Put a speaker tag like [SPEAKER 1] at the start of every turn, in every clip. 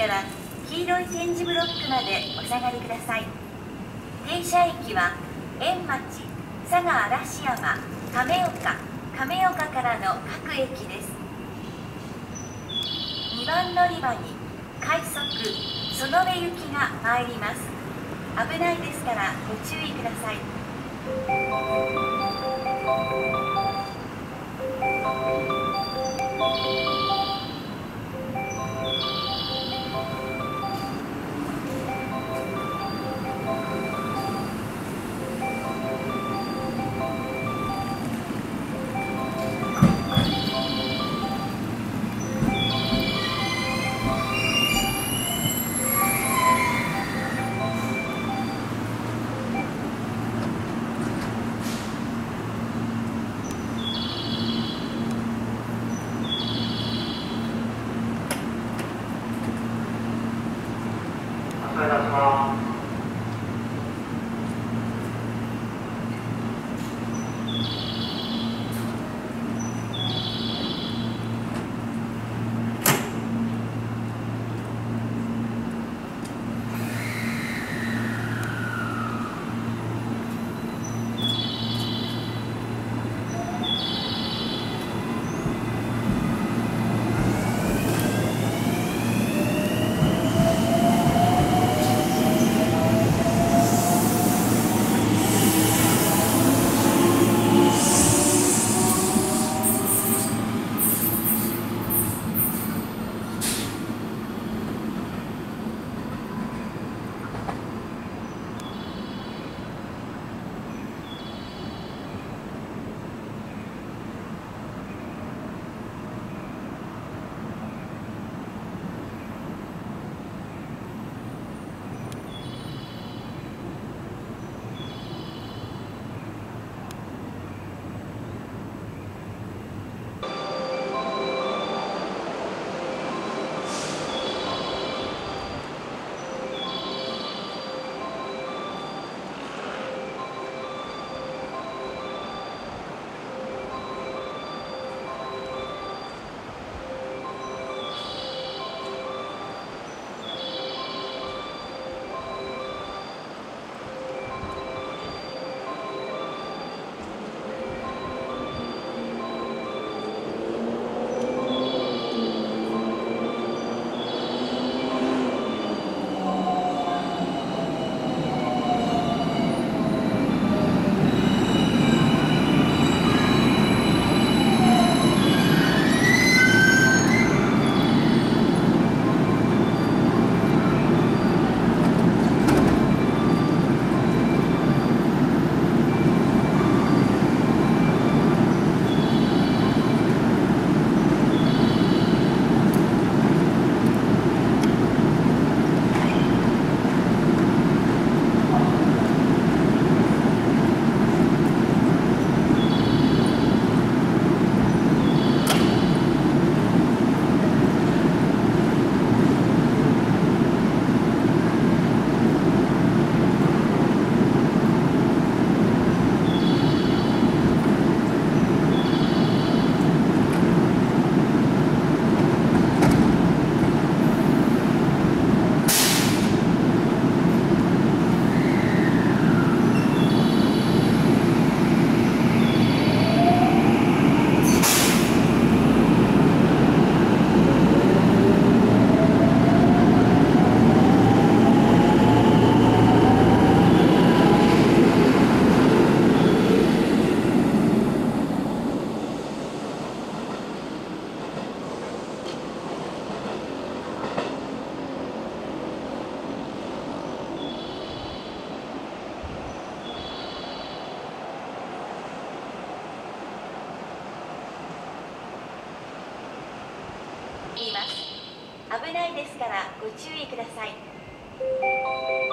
[SPEAKER 1] から黄色い点字ブロックまでお下がりください。停車駅は円町佐賀嵐山亀岡亀岡からの各駅です。2番乗り場に快速園部行きが参ります。危ないですからご注意ください。危ないですからご注意ください「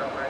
[SPEAKER 1] Thank you.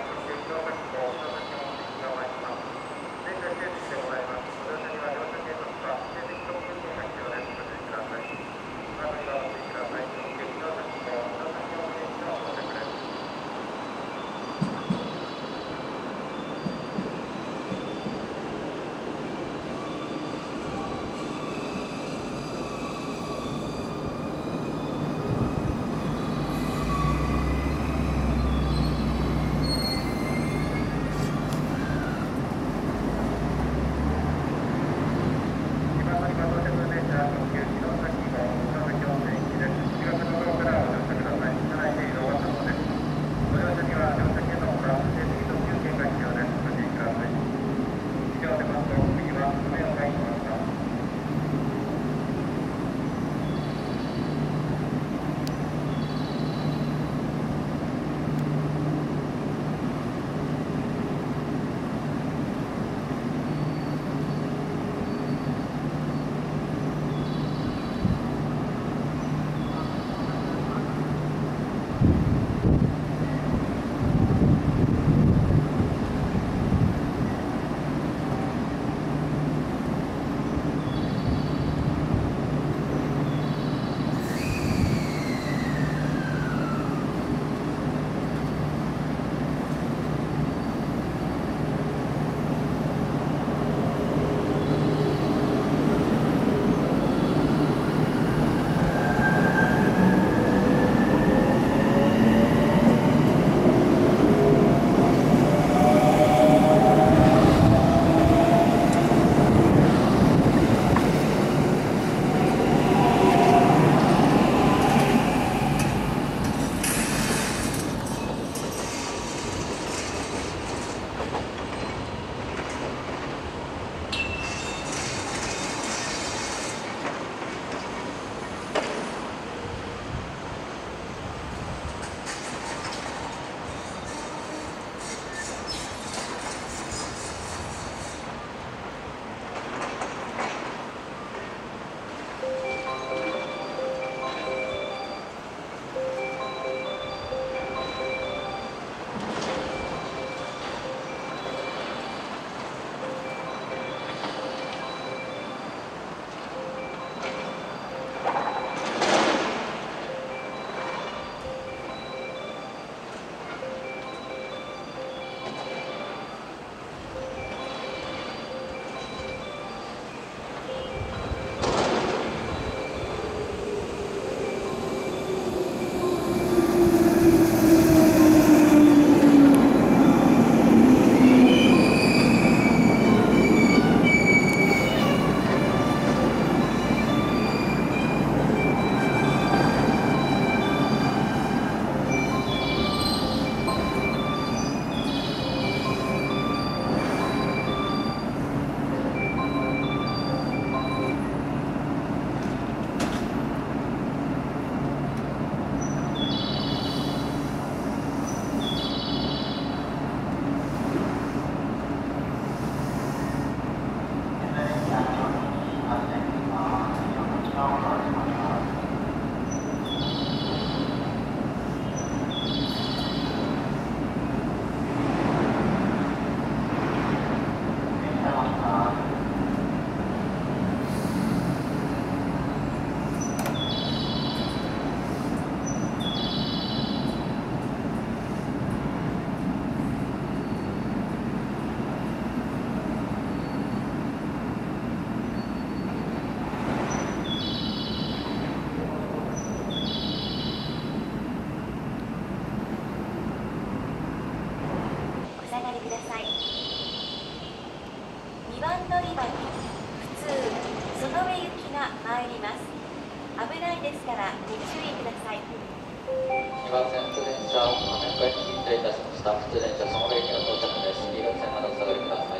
[SPEAKER 1] 危ないですからご注意ください。
[SPEAKER 2] 2番線普通電車を亀岡駅に停いたしました普通電車その上駅の到着です。2番線までお下がりください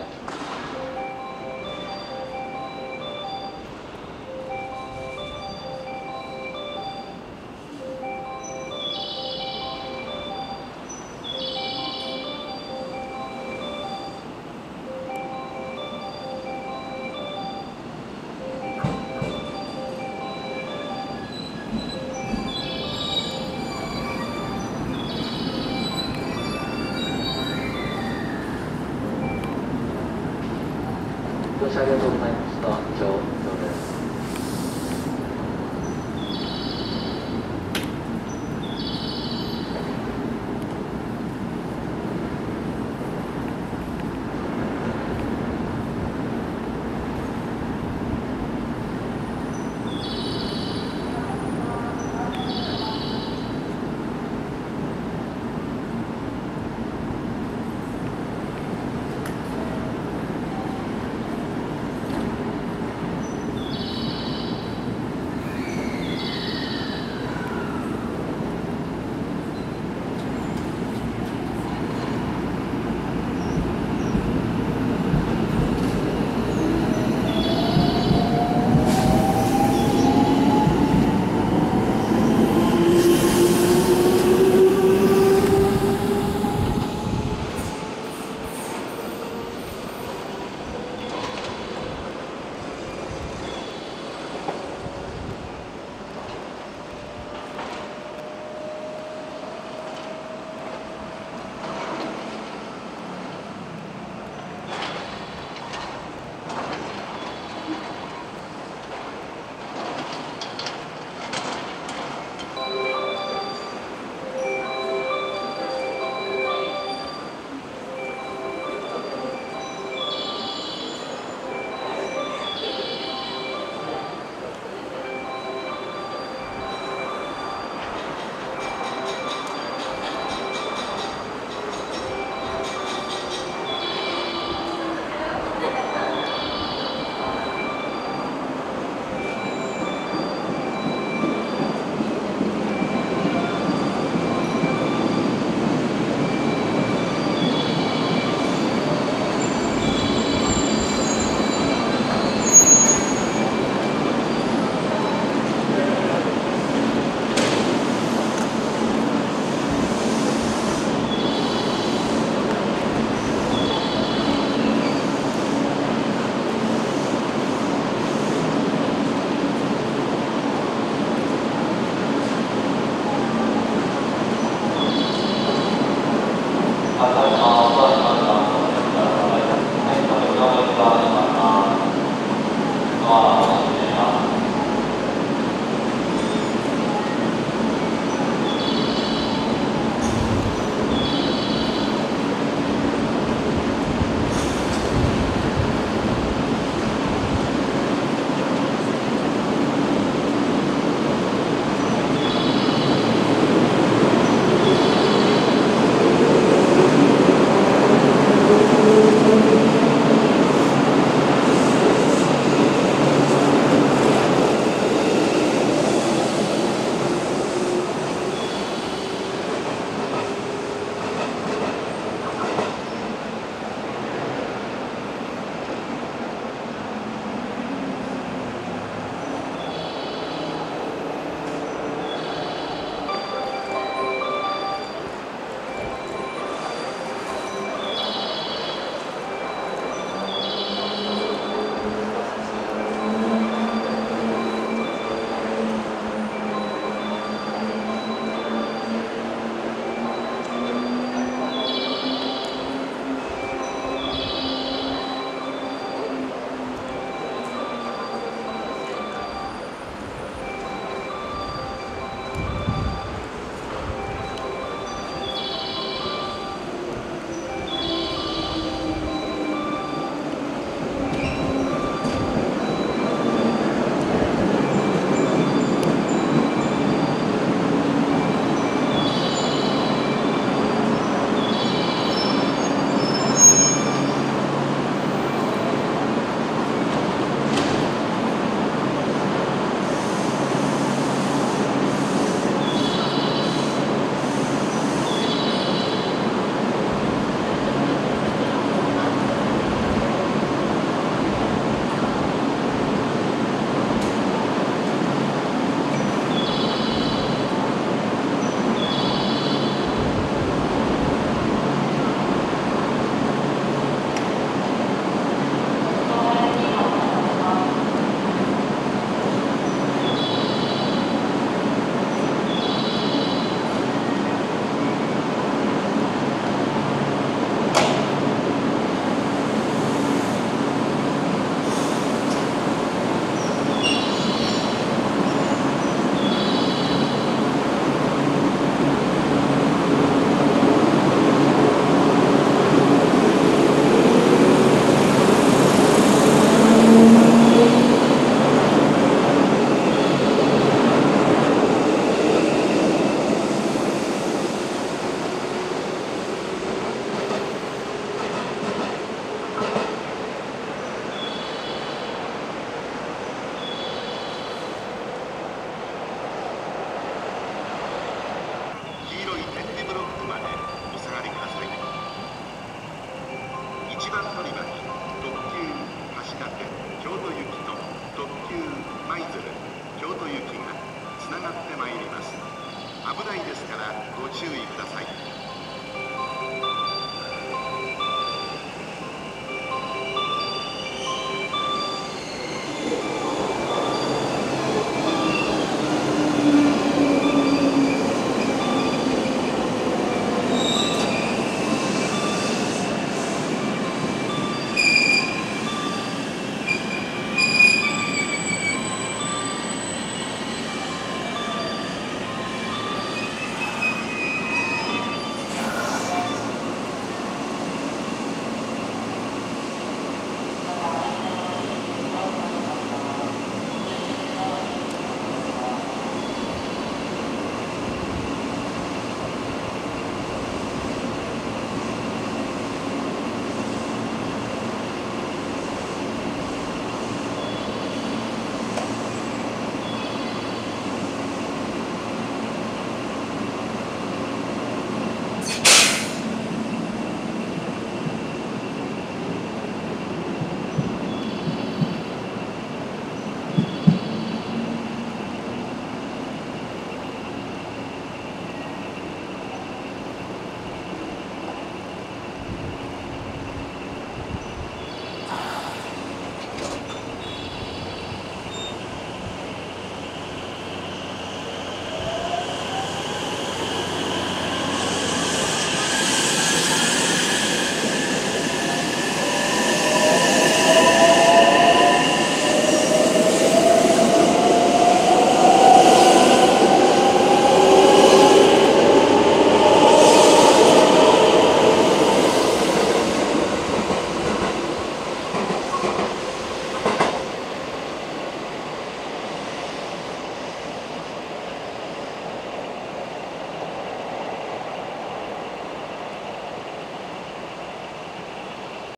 [SPEAKER 2] ありがとうございました以上。